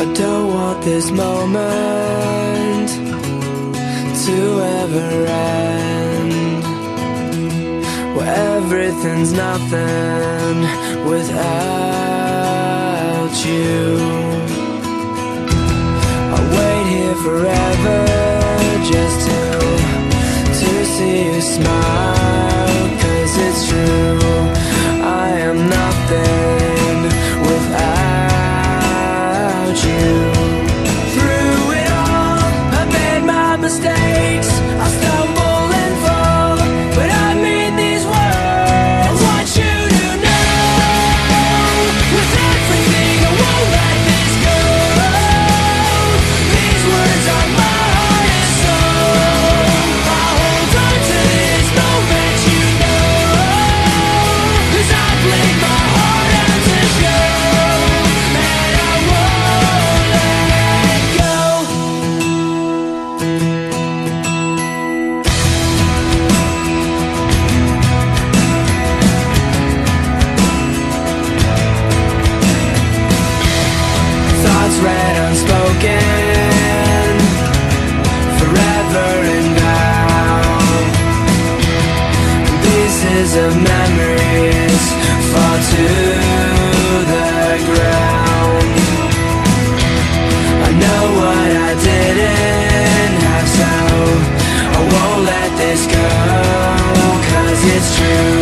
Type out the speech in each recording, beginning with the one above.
I don't want this moment to ever end. Where everything's nothing without you. I wait here forever just to to see you smile. ashes of memories fall to the ground. I know what I didn't have so I won't let this go cause it's true.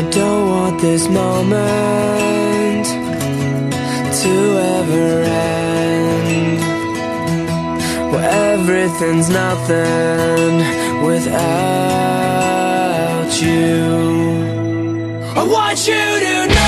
I don't want this moment to ever end. Where everything's nothing without you. I want you to know.